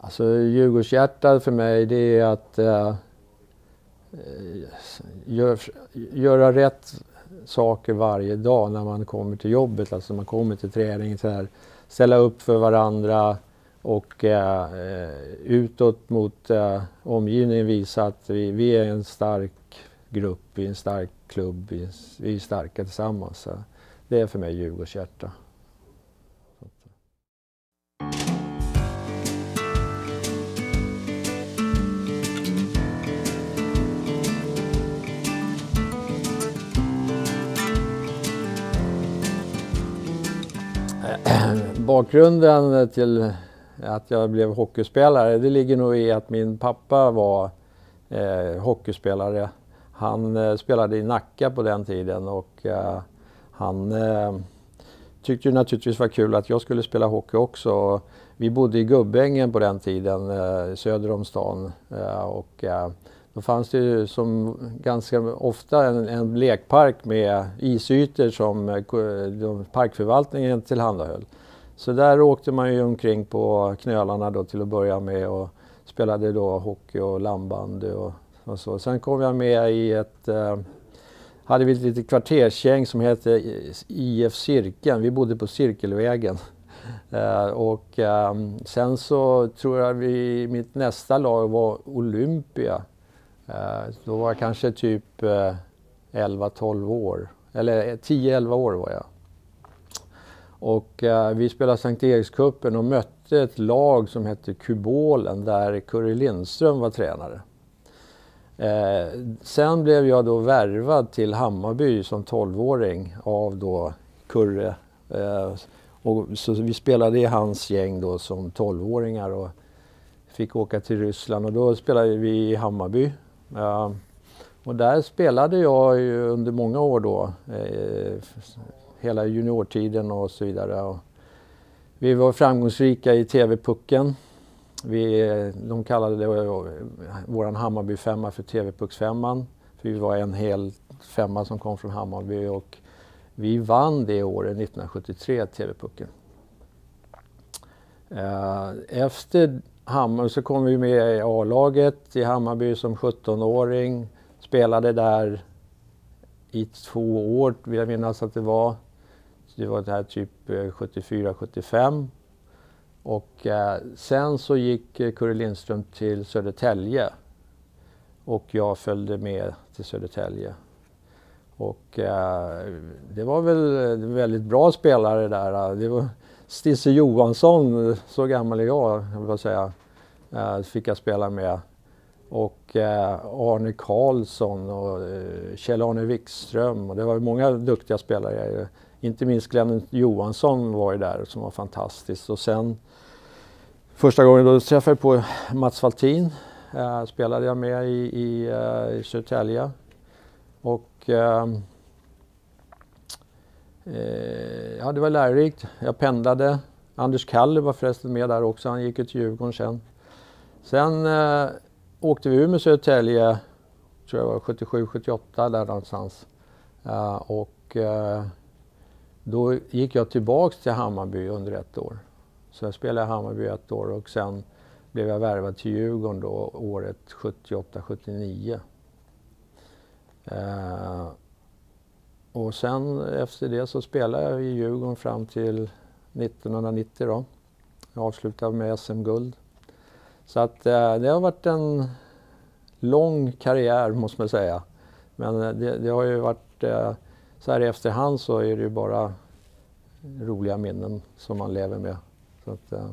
Alltså Djurgårdshjärtat för mig det är att eh, gör, göra rätt saker varje dag när man kommer till jobbet, alltså när man kommer till träningen. Så här, ställa upp för varandra och eh, utåt mot eh, omgivningen visa att vi, vi, är en stark grupp, vi är en stark klubb, vi, vi är starka tillsammans. Så det är för mig Djurgårdshjärta. Bakgrunden till att jag blev hockeyspelare, det ligger nog i att min pappa var eh, hockeyspelare. Han eh, spelade i Nacka på den tiden och eh, han eh, tyckte ju naturligtvis var kul att jag skulle spela hockey också. Vi bodde i Gubbängen på den tiden, eh, söder om stan. Eh, och, eh, då fanns det ju som ganska ofta en, en lekpark med isytor som eh, parkförvaltningen tillhandahöll. Så där åkte man ju omkring på knölarna då till att börja med och spelade då hockey och landbandy och, och så. Sen kom jag med i ett eh, hade vi ett litet kvartersgäng som hette IF Cirkeln. Vi bodde på Cirkelvägen. Eh, och eh, sen så tror jag vi, mitt nästa lag var Olympia. Eh, då var jag kanske typ eh, 11-12 år. Eller eh, 10-11 år var jag. Och eh, vi spelade Sankt Erikscupen och mötte ett lag som hette Kubolen där Curre Lindström var tränare. Eh, sen blev jag då värvad till Hammarby som 12-åring av då Curre. Eh, och så vi spelade i hans gäng då som 12-åringar och fick åka till Ryssland och då spelade vi i Hammarby. Eh, och där spelade jag ju under många år då, eh, hela juniortiden och så vidare. Och vi var framgångsrika i TV-pucken vi, de kallade det, vår Hammarby-femma för TV-pucksfemman. För vi var en hel femma som kom från Hammarby och vi vann det året, 1973, TV-pucken. Eh, efter Hammarby så kom vi med i A-laget i Hammarby som 17-åring. Spelade där i två år, vill jag minnas att det var. Det var det här typ eh, 74-75. Och eh, sen så gick eh, Curre Lindström till Södertälje och jag följde med till Södertälje. Och eh, det var väl eh, väldigt bra spelare där. Eh, det var Stisse Johansson, så gammal är jag, jag vill säga, eh, fick jag spela med. Och eh, Arne Karlsson och eh, Kjell-Arne Wikström. Och det var många duktiga spelare. Inte minst Glenn Johansson var ju där som var fantastiskt. Och sen Första gången då träffade jag på Mats Faltin. Eh, spelade jag med i, i, eh, i Södertälje. Och ehm, eh, ja, det var lärorikt. Jag pendlade. Anders Kalle var förresten med där också. Han gick till Djurgården sen. Sen eh, åkte vi ur med Södertälje, tror jag var 77, 78 där någonstans. Och eh, då gick jag tillbaks till Hammarby under ett år. Så jag spelade i Hammarby ett år och sen blev jag värvad till Djurgården då året 78-79. Eh, och sen efter det så spelade jag i Djurgården fram till 1990 då. Jag avslutade med SM-guld. Så att eh, det har varit en lång karriär måste man säga. Men eh, det, det har ju varit, eh, så här i efterhand så är det ju bara roliga minnen som man lever med. Så att, eh,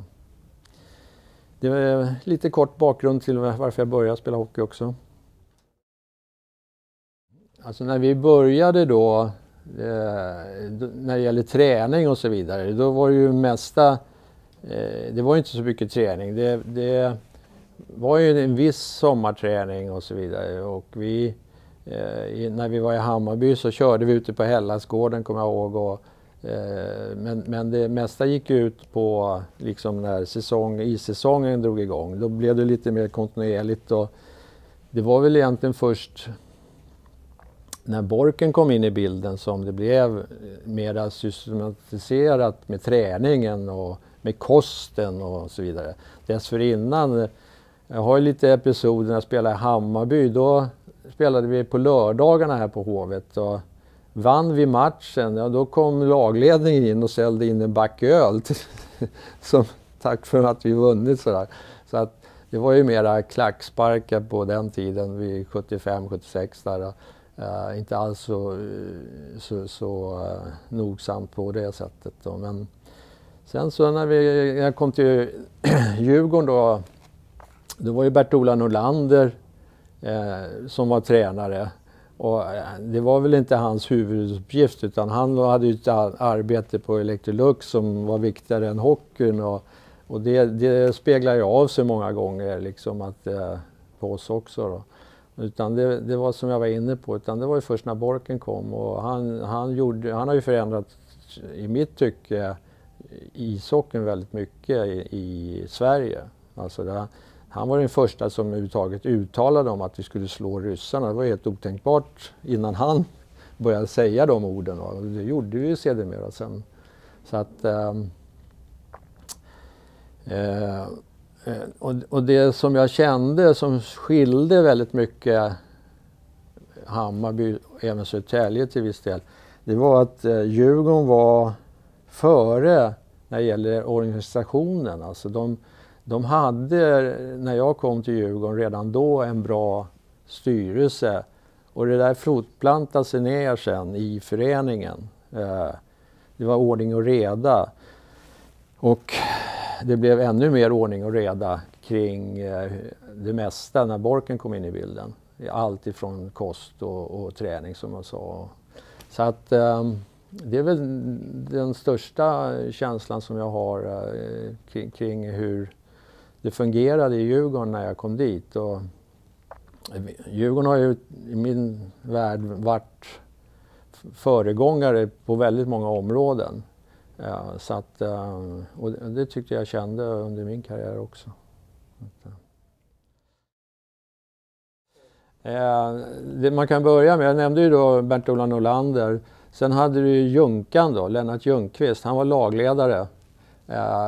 det är eh, lite kort bakgrund till varför jag började spela hockey också. Alltså när vi började då, eh, när det gäller träning och så vidare, då var det ju mesta, eh, det var inte så mycket träning. Det, det, var ju en viss sommarträning och så vidare. Och vi, eh, när vi var i Hammarby så körde vi ute på Hellasgården kommer jag ihåg. Och, Eh, men, men det mesta gick ut på liksom när säsong, issäsongen drog igång. Då blev det lite mer kontinuerligt. Och det var väl egentligen först när Borken kom in i bilden som det blev mer systematiserat med träningen och med kosten och så vidare. Dessförinnan, eh, jag har ju lite episoder när jag spelade i Hammarby. Då spelade vi på lördagarna här på Hovet. Och vann vi matchen, ja, då kom lagledningen in och säljde in en back öl. som tack för att vi vunnit sådär. Så att det var ju mera klacksparkar på den tiden, vid 75-76 där. Uh, inte alls så, så, så uh, nogsamt på det sättet. Då. Men sen så när vi, jag kom till Djurgården då, då var ju Bert-Ola Norlander eh, som var tränare. Och eh, det var väl inte hans huvuduppgift utan han hade ju ett arbete på Electrolux som var viktigare än hockeyn. Och, och det, det speglar ju av sig många gånger liksom att, eh, på oss också. Då. Utan det, det, var som jag var inne på, utan det var ju först när Borken kom och han, han, gjorde, han har ju förändrat, i mitt tycke, ishockeyn väldigt mycket i, i Sverige. Alltså det, han var den första som överhuvudtaget uttalade om att vi skulle slå ryssarna. Det var helt otänkbart innan han började säga de orden. Och det gjorde vi ju sedermera sen. Så att... Ehm, eh, eh, och, och, det som jag kände som skilde väldigt mycket Hammarby och även Södertälje till viss del, det var att eh, Djurgården var före när det gäller organisationen. Alltså de, de hade, när jag kom till Djurgården, redan då en bra styrelse. Och det där fotplantade sig ner sen i föreningen. Eh, det var ordning och reda. Och det blev ännu mer ordning och reda kring eh, det mesta när Borken kom in i bilden. Allt ifrån kost och, och träning som jag sa. Så att ehm, det är väl den största känslan som jag har eh, kring, kring, hur det fungerade i Djurgården när jag kom dit. Och Djurgården har ju i min värld varit föregångare på väldigt många områden. Ja, så att, eh, och det tyckte jag kände under min karriär också. Eh, eh, det man kan börja med, jag nämnde ju då Bert-Ola Nolander. Sen hade du ju Junkan då, Lennart Ljungqvist. Han var lagledare.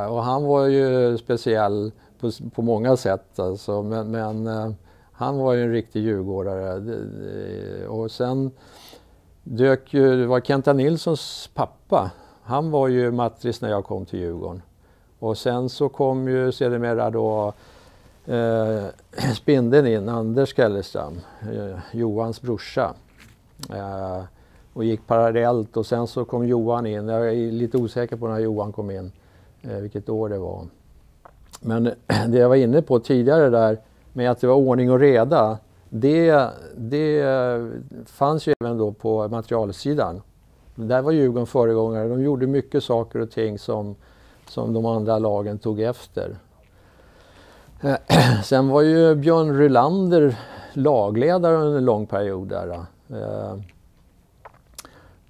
Och han var ju speciell på, på många sätt alltså, men, men eh, han var ju en riktig djurgårdare. Och sen dök ju, det var Kenta Nilssons pappa han var ju matris när jag kom till Djurgården. Och sen så kom ju sedermera då eh, spindeln in, Anders Kellerström, eh, Johans brorsa. Eh, och gick parallellt och sen så kom Johan in. Jag är lite osäker på när Johan kom in, eh, vilket år det var. Men det jag var inne på tidigare där med att det var ordning och reda. Det, det fanns ju även då på materialsidan. Där var Djurgården föregångare. De gjorde mycket saker och ting som, som de andra lagen tog efter. Sen var ju Björn Rylander lagledare under en lång period där. Eh.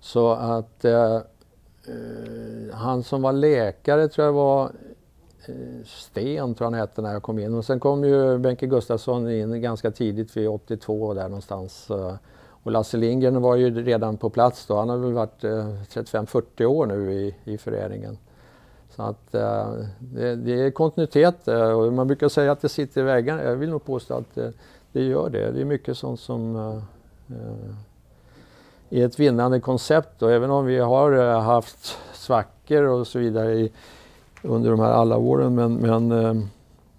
Så att eh, eh, han som var läkare tror jag var Sten, tror jag han hette när jag kom in. Och sen kom ju Benke Gustafsson in ganska tidigt, vid 82 där någonstans. Eh, och Lasse Lindgren var ju redan på plats då. Han har väl varit eh, 35-40 år nu i, i föreningen. Så att eh, det, det, är kontinuitet och man brukar säga att det sitter i väggarna. Jag vill nog påstå att det, det gör det. Det är mycket sånt som är ett vinnande koncept och även om vi har haft svackor och så vidare i, under de här alla åren men, men eh,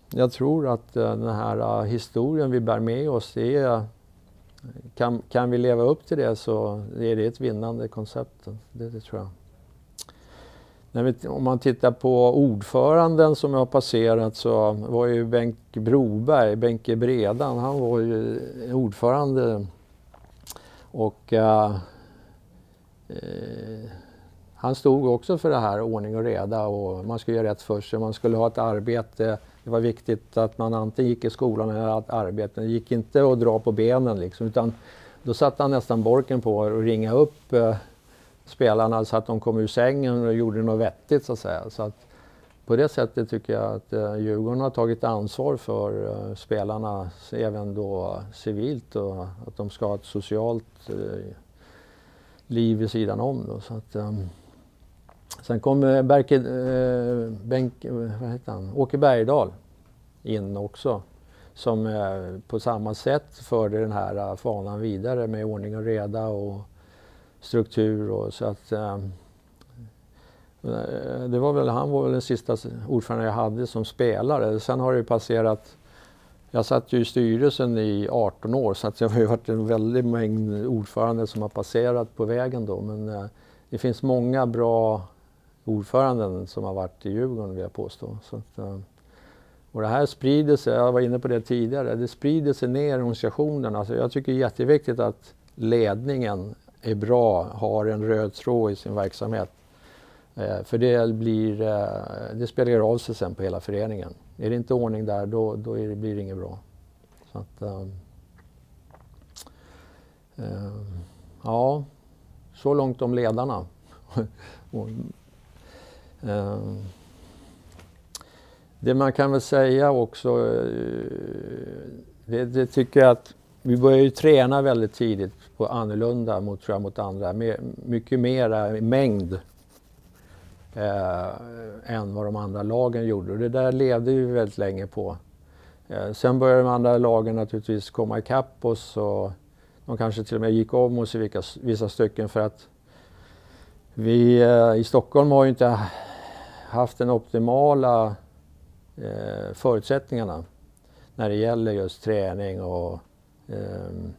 jag tror att eh, den här eh, historien vi bär med oss är kan, kan vi leva upp till det så är det ett vinnande koncept. Det, det tror jag. När vi, om man tittar på ordföranden som jag har passerat så var ju Bengt Broberg, Benke Bredan, han var ju ordförande och uh, han stod också för det här ordning och reda och man skulle göra rätt för sig, man skulle ha ett arbete det var viktigt att man antingen gick i skolan eller hade arbete. Det gick inte att dra på benen liksom, utan då satte han nästan borken på och ringa upp eh, spelarna så att de kom ur sängen och gjorde något vettigt så att säga. Så att på det sättet tycker jag att eh, Djurgården har tagit ansvar för eh, spelarna även då civilt och att de ska ha ett socialt eh, liv vid sidan om. Då, så att, ehm, Sen kom eh, Berke, eh, Benk, eh, vad heter han? Åke Bergdahl in också som eh, på samma sätt förde den här eh, fanan vidare med ordning och reda och struktur. Och så att, eh, det var väl, han var väl den sista ordförande jag hade som spelare. Sen har det passerat jag satt ju i styrelsen i 18 år så att jag har ju varit en väldig mängd ordförande som har passerat på vägen då. Men eh, det finns många bra ordföranden som har varit i Djurgården vill jag påstå. Så att, eh, och det här sprider sig, jag var inne på det tidigare, det sprider sig ner i organisationen. Alltså jag tycker det är jätteviktigt att ledningen är bra, har en röd tråd i sin verksamhet. Eh, för det, blir, eh, det spelar av sig sen på hela föreningen. Är det inte ordning där, då, då det, blir det inget bra. Så att, eh, eh ja, så långt om ledarna. Eh, det man kan väl säga också, eh, det, det, tycker jag att vi börjar ju träna väldigt tidigt på annorlunda mot, tror jag, mot andra. Mer, mycket mera mängd eh, än vad de andra lagen gjorde. Och det där levde vi väldigt länge på. Eh, sen började de andra lagen naturligtvis komma ikapp oss och de kanske till och med gick om oss i vissa, vissa stycken för att vi eh, i Stockholm har ju inte haft den optimala eh, förutsättningarna när det gäller just träning och eh,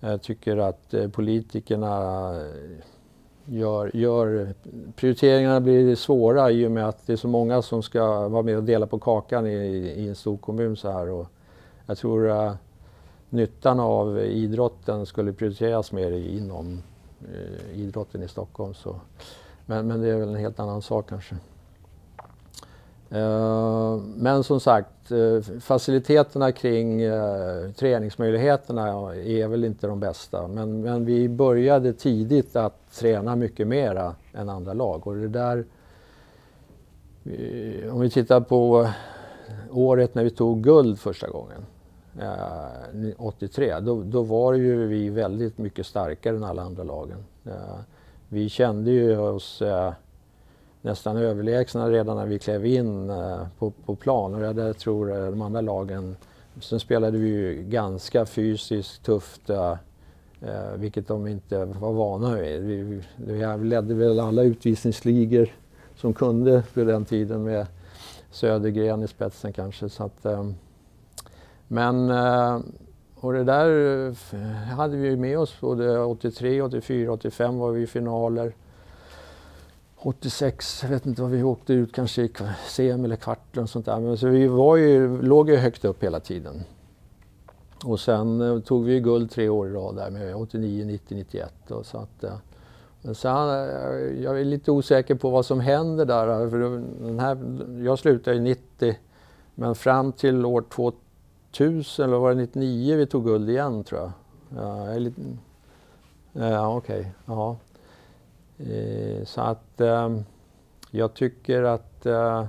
jag tycker att eh, politikerna gör, gör prioriteringarna blir svåra i och med att det är så många som ska vara med och dela på kakan i, i en stor kommun så här. Och jag tror uh, nyttan av idrotten skulle prioriteras mer inom uh, idrotten i Stockholm. Så. Men, men det är väl en helt annan sak kanske. Eh, men som sagt, eh, faciliteterna kring eh, träningsmöjligheterna är väl inte de bästa. Men, men vi började tidigt att träna mycket mera än andra lag. Och det där, om vi tittar på året när vi tog guld första gången, 83, då, då var ju vi väldigt mycket starkare än alla andra lagen. Vi kände ju oss nästan överlägsna redan när vi klev in eh, på, på plan. Och jag tror eh, de andra lagen... Sen spelade vi ju ganska fysiskt tufft, eh, vilket de inte var vana vid. Vi, vi ledde väl alla utvisningsligor som kunde på den tiden med Södergren i spetsen kanske. Så att, men och det där hade vi med oss både 83, 84, 85 var vi i finaler. 86, jag vet inte vad vi åkte ut, kanske i sem eller kvart och sånt där. Men så vi var ju, låg ju högt upp hela tiden. Och sen eh, tog vi guld tre år i rad där med 89, 90, 91. Och så att, eh, men sen, eh, jag är lite osäker på vad som händer där. Eh, för den här, jag slutade i 90, men fram till år 2000, eller var det 99 vi tog guld igen tror jag. Ja, jag är lite, ja okej. Okay, ja. Eh, så att eh, jag tycker att eh,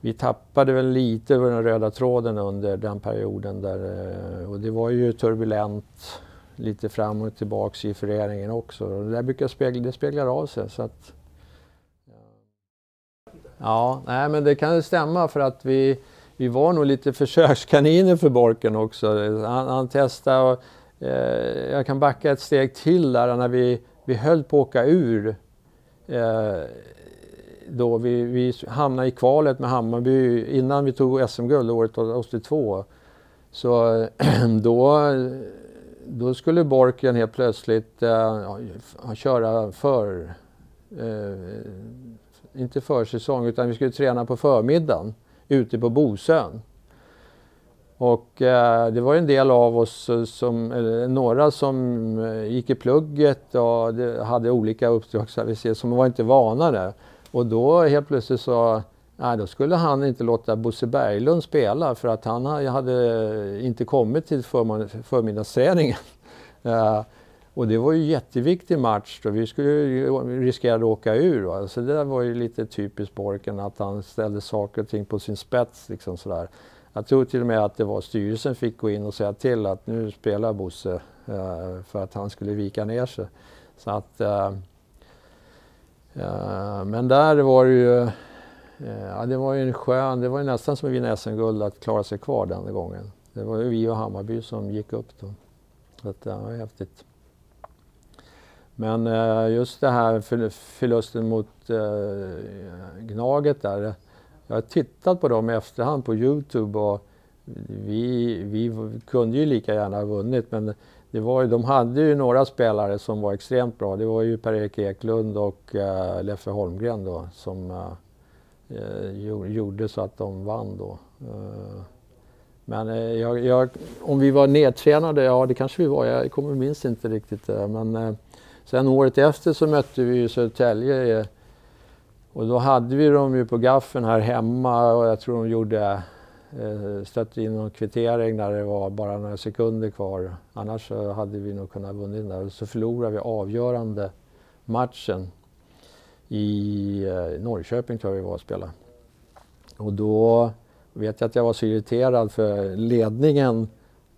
vi tappade väl lite över den röda tråden under den perioden. Där, eh, och det var ju turbulent lite fram och tillbaks i föreningen också. Och det där brukar spegla, det speglar av sig. Så att, ja, nej, men det kan stämma för att vi, vi var nog lite försökskaniner för Borken också. Han, han testade och, eh, jag kan backa ett steg till där när vi vi höll på att åka ur. Eh, då vi, vi hamnade i kvalet med Hammarby innan vi tog SM-guld året 82. Så då, då skulle Borken helt plötsligt eh, köra för, eh, inte försäsong, utan vi skulle träna på förmiddagen ute på Bosön. Och eh, det var en del av oss, som, eller några som eh, gick i plugget och hade olika uppdrag som var inte vana där. Och då helt plötsligt så Nej, då skulle han inte låta Bosse Berglund spela för att han hade inte kommit till förmiddagsträningen. uh, och det var ju en jätteviktig match då. Vi skulle riskera att åka ur. Va? Så det där var ju lite typiskt Borken att han ställde saker och ting på sin spets. Liksom sådär. Jag tror till och med att det var styrelsen fick gå in och säga till att nu spelar Bosse eh, för att han skulle vika ner sig. Så att, eh, eh men där var det ju, eh, ja, det var ju en skön, det var ju nästan som att vinna SM-guld att klara sig kvar den gången. Det var ju vi och Hammarby som gick upp då. Så att, eh, det var häftigt. Men just det här förlusten mot Gnaget där. Jag har tittat på dem i efterhand på Youtube och vi, vi kunde ju lika gärna ha vunnit men det var ju, de hade ju några spelare som var extremt bra. Det var ju Per-Erik Eklund och uh, Leffe Holmgren då som uh, gjorde så att de vann då. Uh, men jag, jag, om vi var nedtränade, ja det kanske vi var, jag kommer minns inte riktigt det. Men sen året efter så mötte vi ju Södertälje och då hade vi dem ju på gaffeln här hemma och jag tror de gjorde eh, stötte in någon kvittering när det var bara några sekunder kvar. Annars så hade vi nog kunnat vunnit den där. Så förlorade vi avgörande matchen i eh, Norrköping tror jag vi var och spelade. Och då vet jag att jag var så irriterad för ledningen,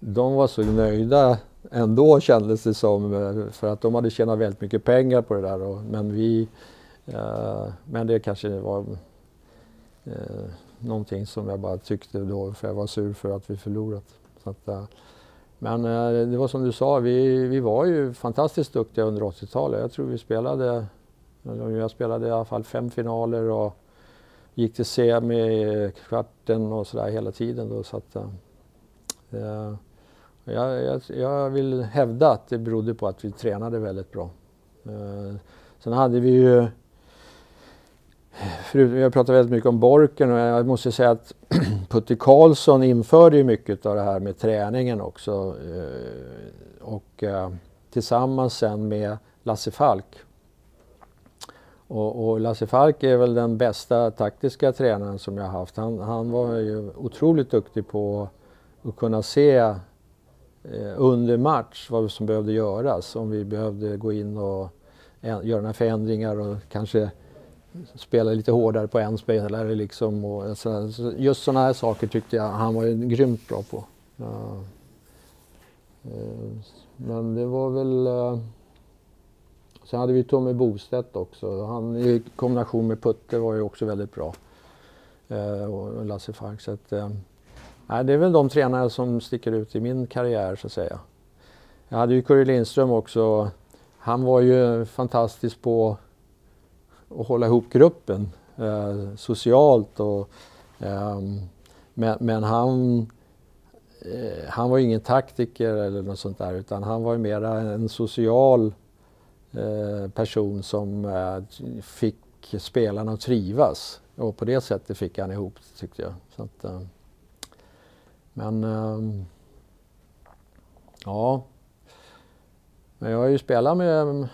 de var så nöjda ändå kändes det som eh, för att de hade tjänat väldigt mycket pengar på det där. Men vi, Eh, men det kanske var eh, någonting som jag bara tyckte då för jag var sur för att vi förlorat. Så att, eh, men eh, det var som du sa, vi, vi var ju fantastiskt duktiga under 80-talet. Jag tror vi spelade, jag spelade i alla fall fem finaler och gick till semi, kvarten och sådär hela tiden. Då, så att, uh, jag, jag, jag, vill hävda att det berodde på att vi tränade väldigt bra. sen hade vi ju Förutom, jag pratar väldigt mycket om Borken och jag måste säga att Putte Karlsson införde ju mycket av det här med träningen också. Eh, och eh, tillsammans sen med Lasse Falk. Och, och, Lasse Falk är väl den bästa taktiska tränaren som jag haft. Han, han var ju otroligt duktig på att kunna se eh, under match vad som behövde göras. Om vi behövde gå in och eh, göra några förändringar och kanske spela lite hårdare på en spelare liksom. Och så, just sådana här saker tyckte jag han var grymt bra på. Ja. Eh, men det var väl... Eh, sen hade vi Tommy Bostedt också. Han i kombination med Putte var ju också väldigt bra. Eh, och Lasse Falk. Så att, nej, det är väl de tränare som sticker ut i min karriär så att säga. Jag hade ju Curry Lindström också. Han var ju fantastisk på att hålla ihop gruppen eh, socialt. Och, eh, men, men, han, eh, han var ingen taktiker eller något sånt där utan han var ju mera en social eh, person som eh, fick spelarna att trivas. Och på det sättet fick han ihop det tyckte jag. Så att, eh, men ehm, ja, men jag har ju spelat med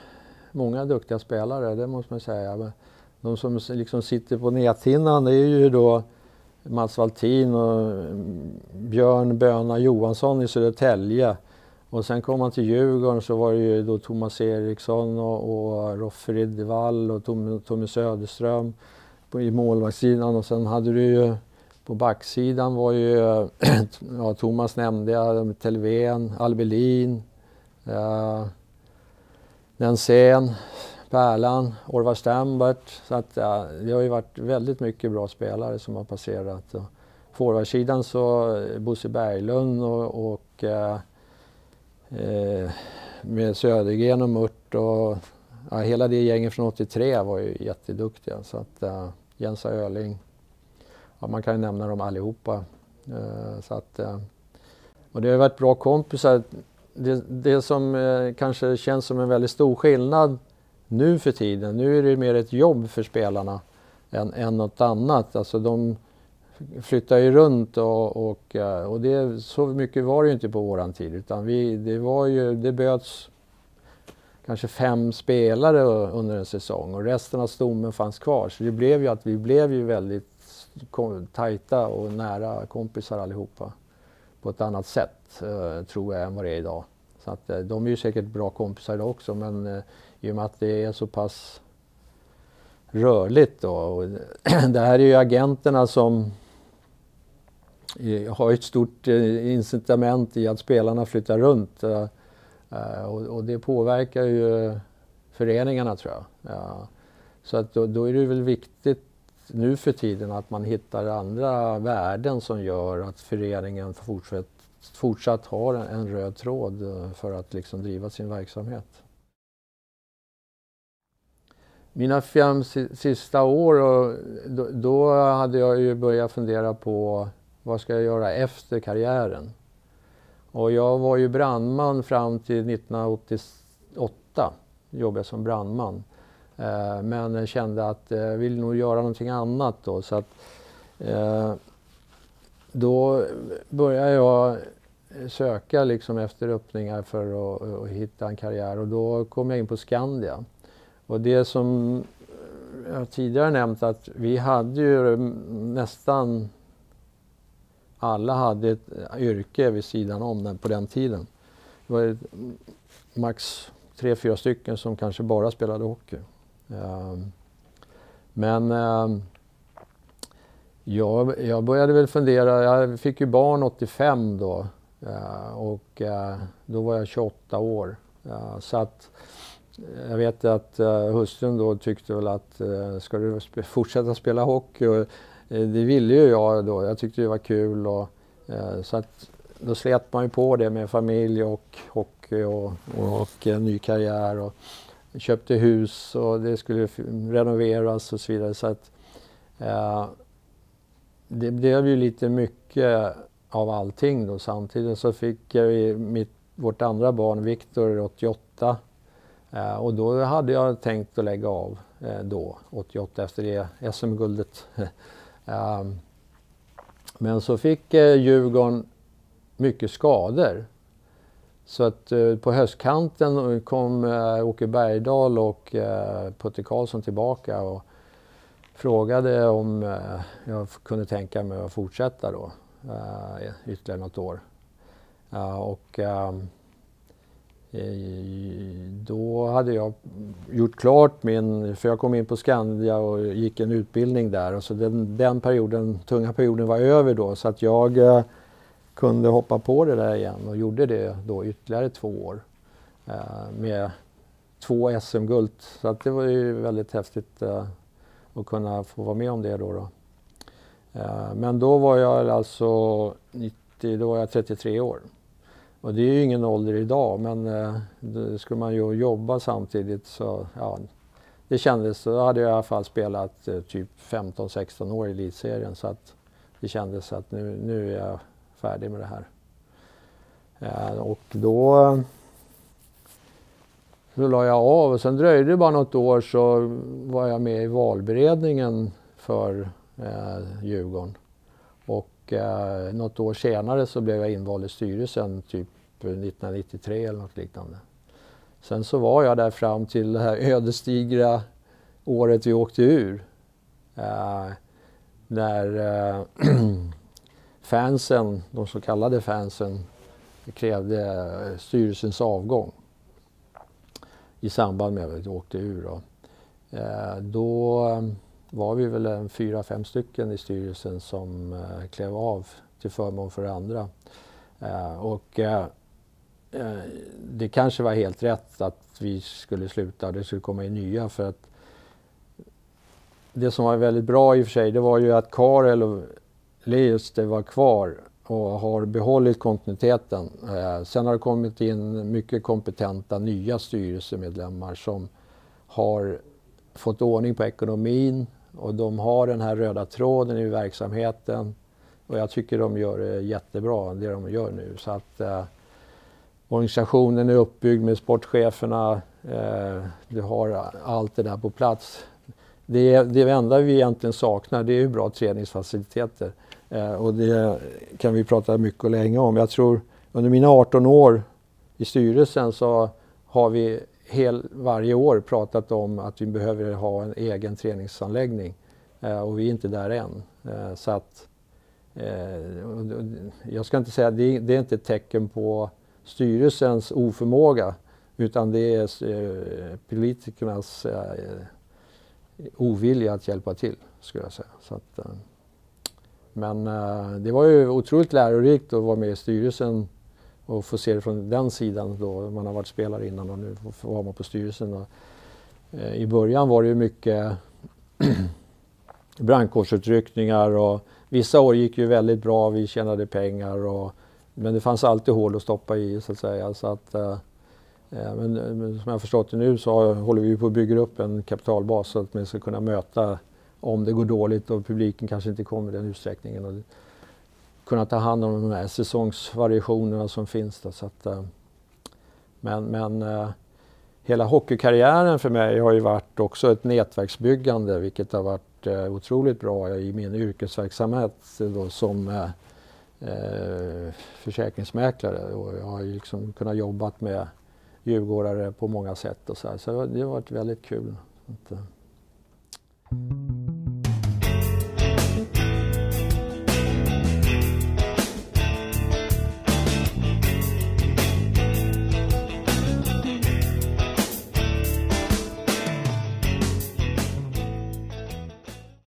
många duktiga spelare, det måste man säga. De som liksom sitter på näthinnan det är ju då Mats Valtin och mm, Björn Böna Johansson i Södertälje. Och sen kom man till Djurgården så var det ju då Thomas Eriksson och, och Roffe Riddervall och Tom, Tommy Söderström på, i målvaktssidan och sen hade du ju på backsidan var ju, ja Thomas nämnde jag, Telven, Albelin, Eh, Nensén, Pärlan, Orvar Stambert. Så att, ja, det har ju varit väldigt mycket bra spelare som har passerat. Forwardsidan så eh, Bosse Berglund och, och eh, eh, med Södergren och Mört och ja, hela det gänget från 83 var ju jätteduktiga. Så att, eh, Jens Öling, ja, man kan ju nämna dem allihopa. Eh, så att, eh, och det har varit bra kompisar det, det som eh, kanske känns som en väldigt stor skillnad nu för tiden, nu är det mer ett jobb för spelarna än, än något annat. Alltså de flyttar ju runt och, och, eh, och det, så mycket var det ju inte på våran tid utan vi, det var ju, det böts kanske fem spelare under en säsong och resten av stommen fanns kvar. Så det blev ju att vi blev ju väldigt tajta och nära kompisar allihopa på ett annat sätt eh, tror jag än vad det är idag. Så att, eh, de är ju säkert bra kompisar idag också men eh, i och med att det är så pass rörligt då. Och det här är ju agenterna som eh, har ett stort eh, incitament i att spelarna flyttar runt. Och det påverkar ju föreningarna tror jag. Så att då, är det väl viktigt nu för tiden att man hittar andra värden som gör att föreningen fortsätter fortsatt har en, röd tråd eh, för att liksom driva sin verksamhet. Mina fem sista år, eh, och då, hade jag ju börjat fundera på vad ska jag göra efter karriären? Och jag var ju brandman fram till 1988, jobbade som brandman. Eh, men kände att jag vill nog göra någonting annat då. Så att, då började jag eh, söka liksom efter öppningar för att, eh, att hitta en karriär och då kom jag in på Skandia. Och det som eh, jag tidigare nämnt att vi hade ju nästan alla hade ett yrke vid sidan om den på den tiden. Det var mm, max tre, fyra stycken som kanske bara spelade hockey. Ehm, men ehm, Ja, jag, började väl fundera, jag fick ju barn 85 då eh, och eh, då var jag 28 år. Eh, så att jag vet att hustrun då tyckte väl att ska du fortsätta spela hockey? Och det ville ju jag då, jag tyckte det var kul och så att då slet man ju på det med familj och hockey och, och, och en ny karriär. Och, köpte hus och det skulle renoveras och så vidare. Så att, det blev ju lite mycket av allting då. Samtidigt så fick jag mitt, vårt andra barn Viktor 88 eh, och då hade jag tänkt att lägga av eh, då, 88 efter det SM-guldet. eh, men så fick eh, Djurgården mycket skador så att eh, på höstkanten kom eh, Åke Bergdahl och eh, Putte Karlsson tillbaka och frågade om eh, jag kunde tänka mig att fortsätta då eh, ytterligare något år. Eh, och ehm, då hade jag gjort klart min, för jag kom in på Skandia och gick en utbildning där och så den, den perioden, tunga perioden var över då så att jag eh, kunde hoppa på det där igen och gjorde det då ytterligare två år eh, med två SM-guld. Så att det var ju väldigt häftigt eh, och kunna få vara med om det då. då. Eh, men då var jag alltså 90, då var jag 33 år. Och det är ju ingen ålder idag men eh, skulle man ju jobba samtidigt så ja, det kändes, då hade jag i alla fall spelat eh, typ 15-16 år i elitserien så att det kändes att nu, nu är jag färdig med det här. Och då så la jag av och sen dröjde det bara något år så var jag med i valberedningen för eh, Djurgården. Och eh, något år senare så blev jag invald i styrelsen typ eh, 1993 eller något liknande. Sen så var jag där fram till det här ödesdigra året vi åkte ur. Eh, när eh, fansen, de så kallade fansen, krävde eh, styrelsens avgång i samband med att vi åkte ur. Då, eh, då eh, var vi väl en fyra, fem stycken i styrelsen som eh, klev av till förmån för andra. Eh, och det kanske var helt rätt att vi skulle sluta och det skulle komma in nya för att det som var väldigt bra i och för sig det var ju att Karel och Leicester var kvar och har behållit kontinuiteten. Eh, sen har det kommit in mycket kompetenta nya styrelsemedlemmar som har fått ordning på ekonomin och de har den här röda tråden i verksamheten. Och jag tycker de gör det jättebra, det de gör nu. Så att eh, organisationen är uppbyggd med sportcheferna, eh, du har allt det där på plats. Det, det enda vi egentligen saknar det är ju bra träningsfaciliteter. Eh, och det kan vi prata mycket och länge om. Jag tror under mina 18 år i styrelsen så har vi hel, varje år pratat om att vi behöver ha en egen träningsanläggning. Eh, och vi är inte där än. Eh, så att, jag ska inte säga, det, det är inte ett tecken på styrelsens oförmåga utan det är politikernas ovilja att hjälpa till, skulle jag säga. Så att, men eh, det var ju otroligt lärorikt att vara med i styrelsen och få se det från den sidan då. Man har varit spelare innan och nu var man på styrelsen. Och, eh, i början var det ju mycket brandkårsutryckningar och vissa år gick ju väldigt bra, vi tjänade pengar och, men det fanns alltid hål att stoppa i så att säga. Så att, eh, eh men, eh, men, som jag har förstått det nu så håller vi på att bygga upp en kapitalbas så att man ska kunna möta om det går dåligt och publiken kanske inte kommer i den utsträckningen. Och kunna ta hand om de här säsongsvariationerna som finns. Då, så att, eh, men men eh, hela hockeykarriären för mig har ju varit också ett nätverksbyggande vilket har varit eh, otroligt bra i min yrkesverksamhet då, som eh, eh, försäkringsmäklare. Och jag har ju liksom kunnat jobba med djurgårdare på många sätt och så, här. så det har varit väldigt kul. Att,